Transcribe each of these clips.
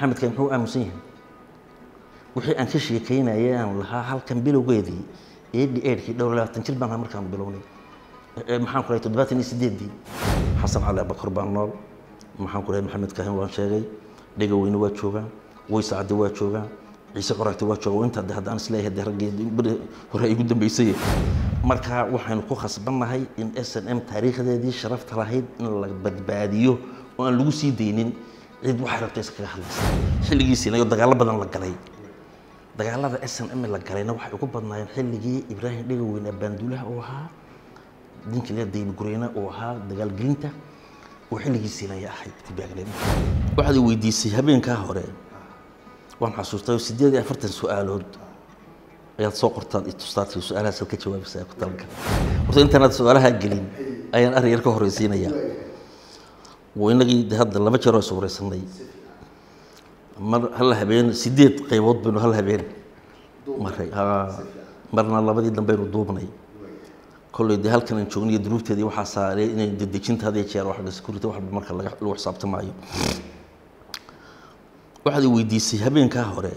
maxamedka muxuu aamusan yahay wixii aan ka sheekeynayay aan lahaa halkan bilowgeedii eedhi eedhkii dhowr labaatan jir baan markaan bilownay maxaan ku dhahay toddobaatan iyo sideedii xasan cali abakar baan nool maxaan ku dhahay maxamed kahin waan sheegay dhega weyne waa joogaa weyse cadde waa joogaa ciise qoragte waa jooga inta de haddaan isleeyahay de raggii beri hore igu dambeysay marka waxaynu ku khasbannahay in s n m taariikhdeedii sharafta lahayd in la badbaadiyo oo aan lagu sii daynin cid waxay rabta iskaga hadlaysa. Xilligiisiina dagaallo badan la galay. Dagaalada s m la galayna waxay ugu badnaayeen xilligii ibraahim dhegaweyne abaanduulaha uu ahaa ninkii la daybi gureyna uu ahaa dagaalgelinta oo xilligiisiina ay ahayd i weydiisay habeenkaa hore waan xasuustay sideed iyo afartan su'aalood ayaad soo qortaad i tustaadkii su'aalahaas ka jawaabaysaa ku horta intaanaad su'aalaha gelin ayaan arrin ka horreysiinayaa waa inagii hadda laba jeer oo is wareysanay mar hal habeen sideed qaybood baynu hal habeen. Maray marna labadii dambaynu duubnay. Kolley halkan aan joognay iyo duruufteedii waxaa saaray inay dedejinta jeer waxga security waxba marka lagu xisaabtamaayo waxaad i weydiisay habeenkaa hore.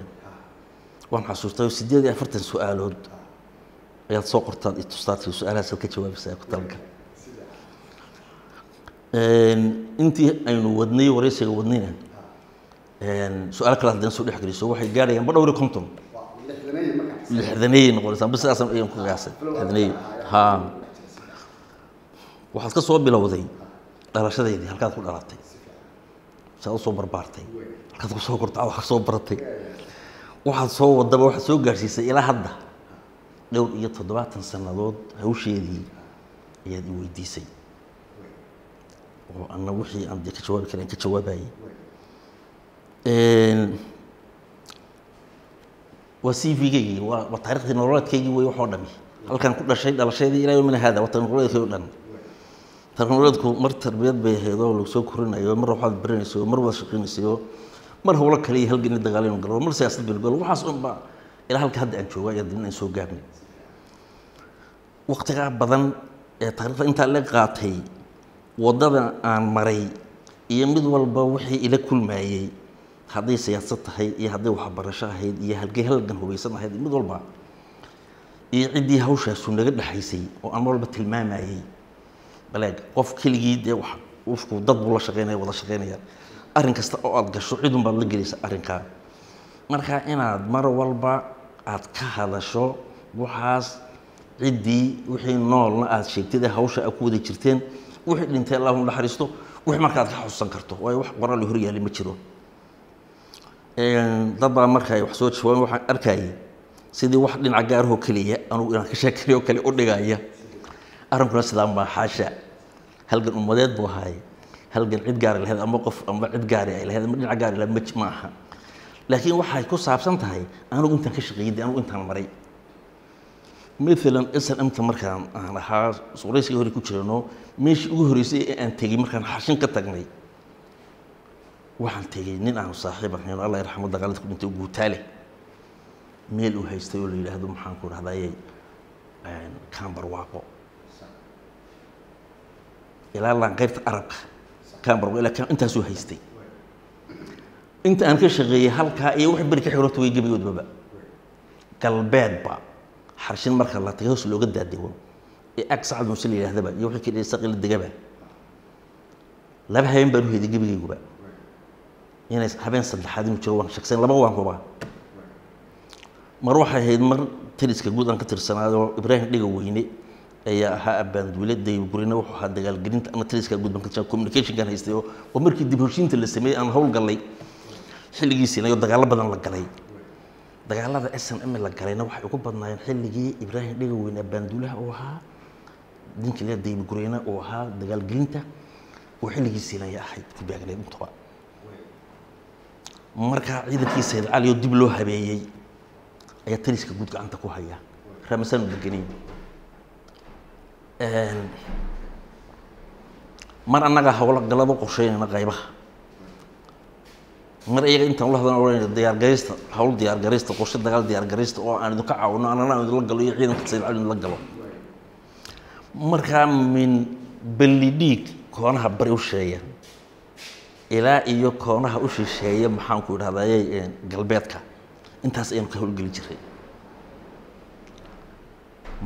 Waan xasuustay sideed iyo afartan su'aalood ayaad soo qortaad i tustaadkii su'aalahaas ka jawaabaysaa ku talka intii aynu wadnay wareysiga wadnayna su'aalo kale haddana soo dhex geliso waxay gaadhayaan ba dhowr iyo konton. Lixdaneeyay noqonaysaa bas sidaas ayaan ku gaasay. Lixdaneey ha waxaad ka soo bilowday dhalashadeydii halkaad ku dhalatay saad u soo barbaartay. Halkaad ku soo kortaa wax soo baratay waxaad soo wadaba waxaad soo gaadhsiisay ilaa hadda. Dhowr iyo toddobaatan sannadood hawsheedii ayaad i weydiisay oo anna wixii aan dee ka jawaabi karayn ka jawaabayay waa c v-gaygii waa waa taariikhdii nololeedkaygii wey waxoo dhami halkaan ku dhashay dhalashaydii ilaa yomina haada waa nololeedkii o dhan. Taariikh nololeedku mar tarbiyad bay ahayd oo lagu korinayo mar waxaad baranaysayo mar wada shaqaynaysayo mar howlo kale iyo halgani dagaalaynu galo mar siyaasad baynu galo. Waxaas un ba ilaa halka hadda aan jooga ayaa dibna aan soo gaarnay waqtigaa badan ee taariikhda intaa la qaatay waddada aan maray iyo mid walba wixii ila kulmayey hadday siyaasad tahay iyo hadday waxbarasho ahayd iyo halgey halgan hubaysan ahayd mid walba iyo ciddii hawshaasu naga dhexaysay oo aan mar walba tilmaamayey baleeg qof keligii dee wax ufku dad buu la shaqeynaya wada shaqeynaya. Arrin kasta oo aad gasho cidun baad la gelaysa arrinkaa. Marka inaad mar walba aad ka hadasho waxaas ciddii wixii noolna aad sheegtid ee hawsha aad ku wada jirteen wixii dhintay allahu naxariisto wixii marka aad ka xusuusan karto waayo wax qoraal hor yaali ma jiro. Dad baa marka ay wax soo jawaabeen waxaan arkayay sidii wax dhinaca gaarahoo keliya anugu inaan ka sheekanayo kale u dhigaya. Arrinkuna sidaa maa xaasha halgan ummadeed buu ahaay halgan cid gaari lahayd ama qof ama cid gaari ay lahayd ama dhinac gaari lahayd ma ma aha. Laakiin waxay ku saabsan tahay anugu intaan ka shaqeeyay anugu intaan maray maalan s n mta markaan aan ahaa waraysiga hore ku jirano meeshii ugu horreysay ee aan tegey markaan xashin ka tagnay waxaan tegey nin aanu saaxiib ahayn allah yarxamo dagaalada dhintay guutaale meel uu haystay oo la yidhaahdo maxaan ku dhahdaye cambar waaqo ilaa laanqeybta arabka cambar intaasuu haystay. Inta aan ka shaqeeyey halkaa iyo wax beri ka xirota way gebigoodbaba galbeedba xarshin marka la tagay hoos looga daadego ee ag sacad muuse la yidhahdaba iyo wixii ka dhigay saqila degaba laba habeen baan u gebigayguba inay habeen saddexaad inuu jiro waan shaqsayn laba waan hubaa mar waxay ahayd mar taliska guud aan ka tirsanaayoo ibraahim dhiga weyne ayaa ahaa abaanduule daybgurina wuxuu ahaa dagaalgelinta ama taliska guud baan ka tirsana communicationkan haystay oo oo markii dib heshiinta la sameeyey aan howl gallay xilligiisiina iyo dagaallo badan la galay dagaalada s n m la galayna waxay ugu badnaayeen xilligii ibraahim dhiga weyne abaanduulaha uu ahaa ninkii la daybgureyna uu ahaa dagaalgelinta oo xilligiisiina ay ahayd tibaagneed intuba markaa ciidankii sayid cali oo dib loo habeeyey ayaa taliska guud gacanta ku haya. Ramasaan deganiin mar annagaa howlo galaba qorsheynayna qaybaha mar iyaga intaan ula hadlan ohanayna diyaargaraysta hawl diyaargaraysta qorshe dagaal diyaargaraysta oo aan idinka caawino annana aan idinla galo iyo ciidanka sayid cali idinla galo. Markaa min belli dhiig koonaha bari u sheeya ilaa iyo koonaha u shisheeya maxaanku idhahdaye galbeedka. Intaas ayaanu ka howlgeli jiray.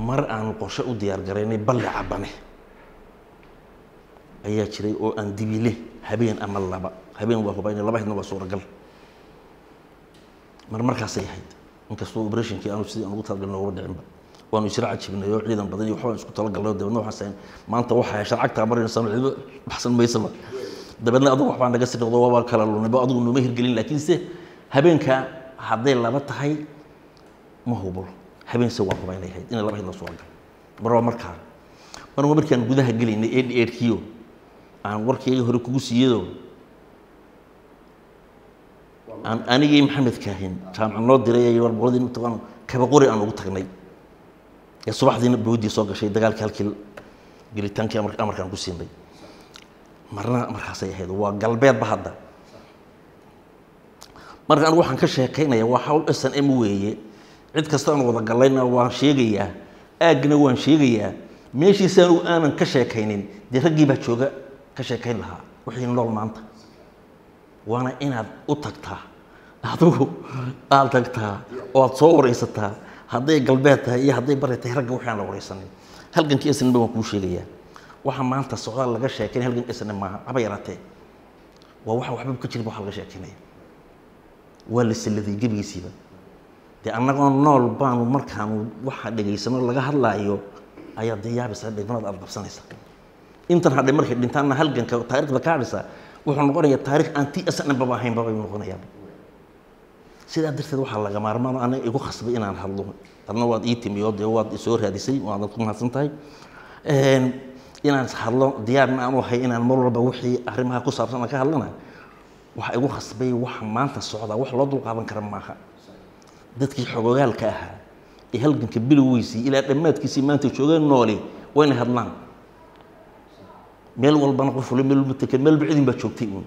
Mar aanu qorshe u diyaar garaynay balli cabane ayaa jiray oo aan dibile habeen ama laba habeen waa hubayna laba haydna waa suuragal. Mar markaasay ahayd inkastoo operationkii aanu sidii aan ugu talagalno uga dhicinba waanu isra cajibnay oo ciidan badan iyo waxbaan isku talagalnay oo dabeedna waxaan sayn maanta waxaa heshaan cagtaa marinaysaa ciido baxsan maysaba dabeedna adigu waxbaa naga sii waabaa kala lunayba adigu nooma hirgelin laakiinse habeenka hadday laba tahay ma hubulo. Habeense waa hubaynay ahayd inay laba suuragal. Mar waa markaa. Mar waa markaan gudaha gelaynay eedh eedhkiyo aan warkayga hore kugu siiyado aan anigii maxamed kaahin jaamac noo diray ay warboladii mataqaan kaba qori aan ugu tagnay. Ee subaxdiina boodii soo gashay dagaalkii halkii gelitaankii amar amarkaan ku siinay. Marna markaasay ahayd waa galbeedba hadda. Marka anigu waxaan ka sheekaynaya waa hawl s n m weeye. Cid kasta aan wada gallayna waan sheegayaa. Aagna waan sheegayaa. Meeshiisa aanan ka sheekaynin dee raggii baa jooga ka sheekayn lahaa. Wixii nool maanta. Waana inaad u tagtaa adigu aad tagtaa oo aad soo waraysataa hadday galbeed tahay iyo hadday bari tahay ragga wixii aan la waraysanin halgankii snba waan kuu sheegayaa waxa maanta socdaal laga sheekaynay halgan sn maaha haba yaraatee. Waa waxa waxba ka jirin waxa laga sheekaynaya waa la salladay gebigiisiiba. Dee annagoo nool baanu markaanu waxa dhegaysano laga hadlaayo ayaa dee yaabaysa dhibnada aad qabsanaysa. Intan hadhay markay dhintaanna halganka taarikhda ka hadhaysa wuxuu noqonayaa taarikh aan ti snbaba ahaynba bay noqonayaa sidaa darteed waxaa laga maarmaan aniga igu khasbay inaan hadlo. Adna waad ii timi oo dee waad isoo raadisay waadad ku mahadsan tahay. Inaan hadlo diyaarna aan u ahay inaan mar walba wixii arrimaha ku saabsan aan ka hadlana? Waxa igu khasbay waxa maanta socdaa wax loo dulqaadan kara maaha. Dadkii xogogaalka ahaa ee halganka bilowgiisii ilaa dhammaadkiisii maanta joogeen nooli wayna hadlaan. Meel walbana qof wali meel mutaka meel bacidin baa joogtay uun.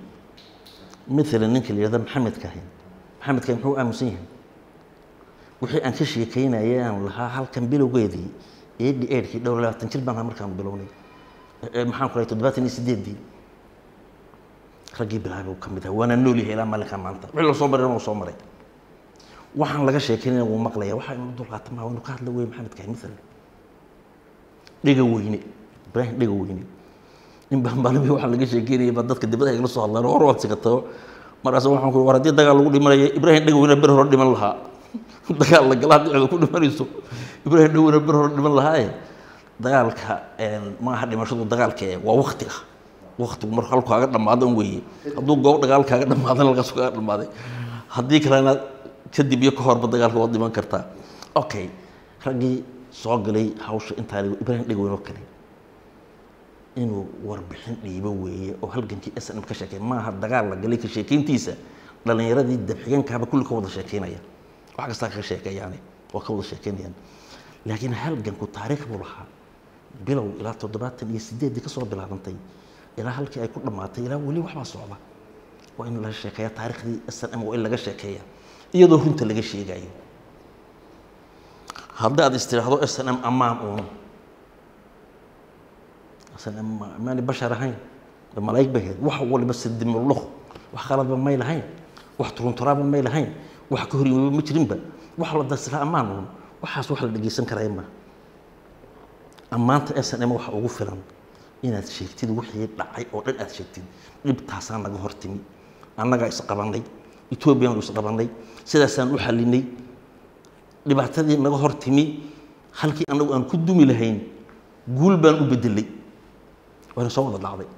Maalan ninka la yihahda maxamed kaahin maxamed kaahin muxuu aaminsan yahay wixii aan ka sheekaynayay aan lahaa halkan bilowgeedii eedhi eedhkii dhowr labaatan jir baan markaan bilownay. Maxaan ku lahay toddobaatan iyo sideeddii raggii bilaabay uu ka mid ahaa waana nool yahay ilaa maalinka maanta. Wixii la soo maray uu soo maray. Waxaan laga sheekaynaya wuu maqlaya waxa inu dulqaata maa inu ka hadla weye maxamed kaahin maalan dhega weyne ibraahim dhega weyne. Nin baan waxaa laga sheekeynayay baa dadka dibadaha igala soo hadlaan hor waad sigatao markaas waxaan ku war haddii dagaal lagu dhimanaya ibraahim dhegoweyna ber hore dhiman lahaa. Dagaal la gala haddii cida ku dhimanayso ibraahim dhegoweyna ber hore dhiman lahaaye dagaalka maaha dhimashadu dagaalka ee waa waktiga waktigu marka halku kaaga dhammaadan weeye. Hadduu goob dagaal kaaga dhammaadan halkaas kaaga dhammaaday. Haddii kalena kadib iyo ka horba dagaalka waad dhiman kartaa. Okay raggii soo galay hawsha intaa ibraahim dhegoweyne oo kale inuu warbixin dhiibo weeye oo halgankii s n ka sheekey maaha dagaal la galay ka sheekeyntiisa dhalinyaradii dabxigeenkaaba kulli ka wada sheekeynaya. Wax kastaa kaga sheekeeyaane oo ka wada sheekeynayaan. Laakiin halganku taariikh buu lahaa. Bilow ilaa toddobaatan iyo sideeddii ka soo bilaabantay ilaa halkii ay ku dhammaatay ilaa weli waxbaa socda. Waa in laga sheekeeya taariikhdii s n m waa in laga sheekeeya iyadoo runta laga sheegayo haddii istiraahdo s n m ammaan uun maani bashar ahayn? Malaa'ig bay ahayd. Wax waliba sidimulluq wax qaladba may lahayn wax turunturaaba may lahayn wax ka horyimaba ma jirinba wax la dasila ammaan uun. Waxaas wax la dhegeysan karaya ma. Ammaanta s n m waxa ugu filan. Inaad sheegtid wixii dhacay oo dhan aad sheegtid. Dhibtaasaa naga hortimi annagaa isqabannay etoobiyanu isqabannay sidaasaan u xallinay. Dhibaatadii naga hortimi halkii annagu aan ku dumi lahayn guul baan u bedelay wayna soo wada dhacday.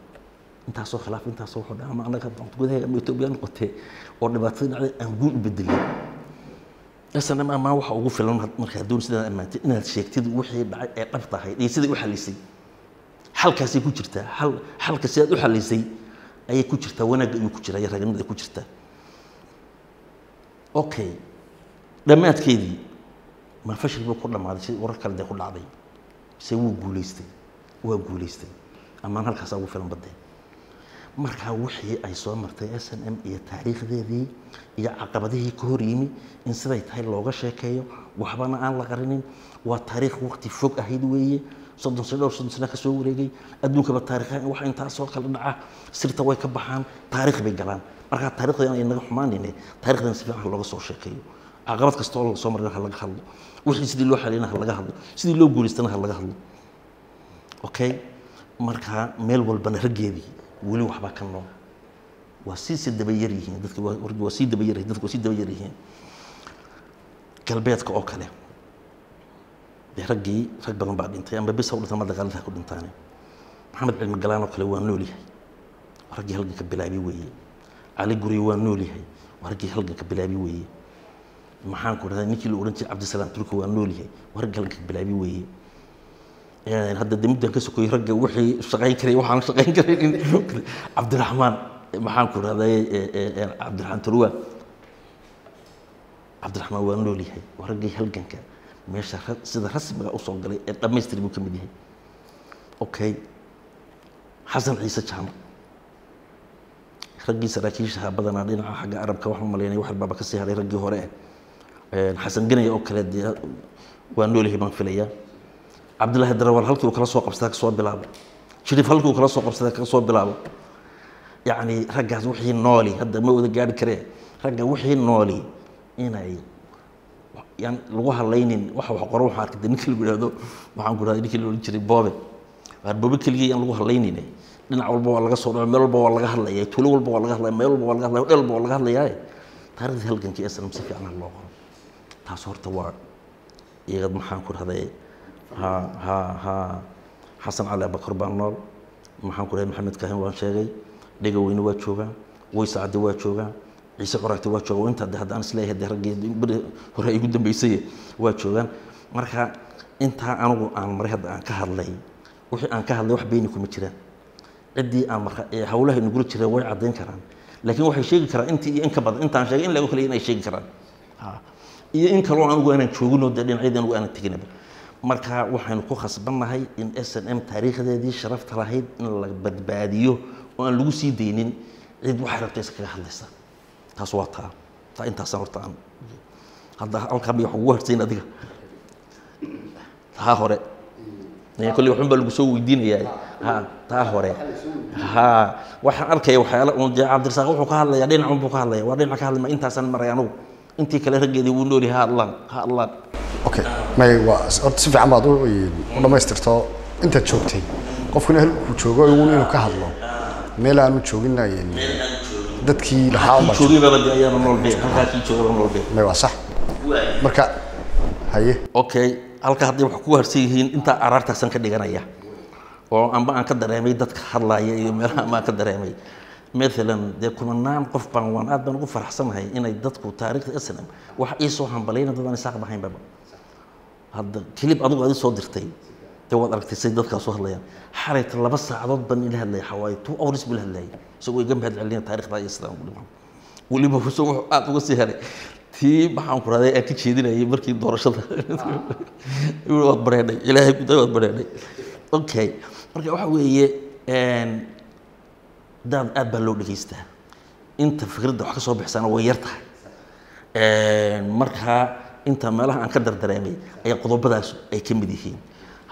Intaasoo khilaaf intaasoo wuxuu dhaca ama annaga gudaheega ama etoobiya noqotee oo dhibaatadii dhacday aan guul u bedelay snm ammaan waxa ugu filan markaa doon sidaad ammaantay inaad sheegtid wixii dhacay ee dhabta ahayd iyo siday u xalisay xalkaasay ku jirtaa. Xal xalka sidaad u xalisay ayay ku jirtaa. Wanaagga ayuu ku jiraa iyo raganimada ku jirtaa. Okay dhammaadkeedii ma fashil ku dhammaaday si warar kale dee ku dhacday. Se wuu guulaystay. Waa guulaystay amaan halkaasaa ugu filan badee markaa wixii ay soo martay s n m iyo taariikhdeedii iyo caqabadihii ka hor yimi in siday tahay looga sheekeeyo waxbana aan la qarinin. Waa taariikh waqti fog ahayd weeye. Soddon sano dhowr soddon sano ka soo wareegay. Adduunkaba taariikha wax intaasoo kale dhaca. Sirta way ka baxaan taariikh bay galaan. Markaa taarikhda inay naga xumaanine taarikhdan si fiican looga soo sheekeeyo. Caqabad kasta oo soo marin ha laga hadlo. Wixii sidii loo xaliyana ha laga hadlo sidii loo guulaystana ha laga hadlo. Okay markaa meel walbana raggeedii weli waxbaa ka nool waa sii si daba yar yihiin dadka waa sii daba yar yihiin dadka waa sii daba yar yihiin galbeedka oo kale dee raggii rag badan baa dhintay ama bis ha u dhintaan ma dagaalada ku dhintaane maxamed cilmi galaan oo kale waa nool yahay waa raggii weeye cali waa nool yahay waa raggii weeye maxaan ku ninkii la odhan jiray cabdisalaam turki waa nool yahay waa raggii weeye hadda de midaan ka sokoyey ragga wixii shaqayn karay waxaan shaqayn karin cabdiraxmaan maxaan ku dhahday cabdiraxmaan turwa cabdiraxmaan waa nool yahay waa raggii halganka meesha sida rasmiga u soo galay ee dhammaystir buu ka mid yahay. Okay xasan ciise jaamac raggii saraakiishaha badanaa dhinaca xagga arabka waxaan malaynay wax ka sii haray raggii hore. Xasan ganaya oo kale dee waa nool yahay baan filayaa cabdillaahi darawal halkii kala soo qabsadaa ka soo bilaabo. Shariif halkii kala soo qabsadaa ka soo bilaabo. Yacni raggaas wixii nooli hadda ma wada gaari karee ragga wixii nooli inay yaan lagu hadlaynin waxa wax qoro waxaan arkay. Ninkii lagu yidhahdo waxaan ku dhahday ninkii la jiray boobe. Waar boobe keligii yaan lagu hadlaynin dhinac walba waa laga soo dhaco meel walba waa laga hadlaya tuulo walba waa laga hadlaya meel walba waa laga hadlaya dhel walba waa laga hadlayaa taariikhdii halgankii islam si fiican loo qoro. Taas horta waa iyaga maxaan ku ha xasan cali abakar baa nool. Maxaan ku dhahay maxamed kaahin waan sheegay. Dhega weyne waa joogaa weyse cadde waa joogaa ciise qoragte waa jooga. Inta de haddaan is leeyahay de raggii beri hore ugu dambeysay waa joogaan marka intaa anigu aan maray hadda aan ka hadlay wixii aan ka hadlay wax beyni kuma jiraan ciddii aan marka hawlaha inagula jireen way caddayn karaan. Laakiin waxay sheegi karaan intii iyo in ka badan. Intaan sheegay in lagu kale inay sheegi karaan. Iyo in kaloo anigu aanan jooginoo dee dhinacyadii anigu aanan teginaba marka waxaynu ku khasbannahay in s n m taariikhdeedii sharafta lahayd in la badbaadiyo oo aan lagu sii daynin cid waxay rabta iskaga hadlaysa. Taas waa taa. Taa intaasaan horta aan hadda halkaa bay wax ugu harsayn adiga. Taa hore. Kolley waxun lagu soo weydiinayaa. Ha taa hore. Ha waxaan arkaya waxyaala un dee cabdirasaaq wuxuu ka hadlayaa dhinacun buu ka hadlaya waa dhinac ka hadlay ma intaasaan maray anigu intii kale raggeedii wuu nool yahay ha adlaan ha adlaan okay may waa horta si fiican baad u dhammaystirto intaad joogtay qofkuna halkuu joogo uun inuu ka hadlo meel aanu joogin dadkii lahaa u bartay joogibaba dee ayaana nool be halkaa kii joogaba nool be may waa sax marka haye okay halka hadday wax ku harsan yihiin intaa araartaasan ka dhiganaya. Oo amba aan ka dareemay dadka hadlaaya iyo meelaha ama aan ka dareemay. Maalan dee kumanaan qof baan waan aad baan ugu faraxsanahay inay dadku taariikhda snm wax ii soo hambalayna dadaan isaaq bahaynbaba hadda kilib adigu aad soo dirtay. Dee waad aragtay say dadkaas u hadlayaan xalayta laba saacadood baan ila hadlaya xawaaye two hours buu la hadlayay isagoo iga mahad celinaya taarikhda iyo islaamku dhiman weliba wuxuu aad uga sii haray. Tii maxaan ku aan ka jeedinayay markii doorashada. Waad bareedhay ilaahay guday waad bareedhay okay marka waxa weeye daad aad baa loo dhegaystaa inta fikradda wax ka soo bixsana way yar tahay marka inta meelaha aan ka dardareemay ayaa qodobadaas ay ka mid yihiin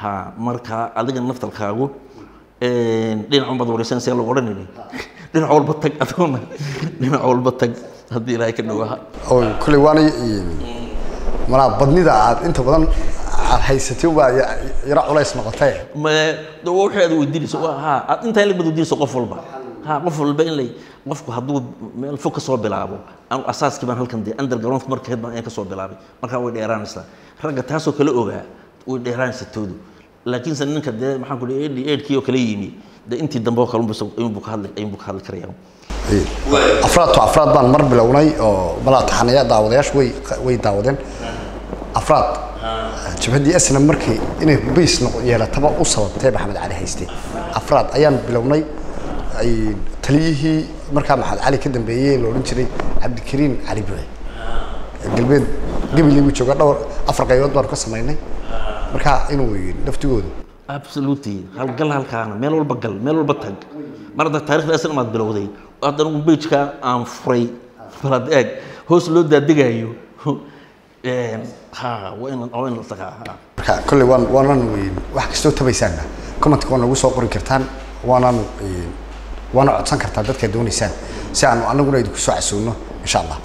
ha marka adiga naftalkaagu dhinac unbaad wareysan see lagu odhanayni dhinac walba tag adoona dhinac walba tag haddii ilaahay ka dhowaaha oo kolley waana malaa badnida aad inta badan aad haysatay baa yara culays noqotay ma wixii aad weydiinayso waa ha aad intaa lag bad weydiinayso qof walba qof walba in lay qofku hadduu meel fog ka soo bilaabo asaaskii baan halkan dee undergroundka marka heed baan ka soo bilaabay. Markaa way dheeraanaysaa. Ragga taasoo kale ogaa way dheeraanaysaa toodu laakiinse ninka dee maxaan ku dhihi eighty eightkii oo kale yimi dee intii dambe oo kale ayuunbuu ka hadli ayuunbuu ka hadli karayaa afraad to afraad baan mar bilownay oo malaa taxanaya daawadayaashu way way daawadeen. Afraad jabhaddii asna markii inay bays yeelataba u sababtay maxamed cali hayste afraad ayaan bilownay taliyihii markaa maxamed cali ka dambeeyey la odhan jiray cabdikariin cali bure. Galbeed gabiley buu jooga dhowr afar qaybood baanu ka samaynay. Marka inuu laftigoodu absolutely. Halgal halkaana meel walba gal meel walba tag. Mar hadda taarikhda asna maad bilowday. Haddana bejka aan furay balad eeg. Hoos loo daadegaayo ha waa in waa in la tagaa marka kolley waan waanan weyn wax kastoo tabaysaanna. Commentka waa nagu soo qori kartaan. Waanan waana codsan kartaa dadka doonaysaan si aanu anaguna idinku soo casowno insha allah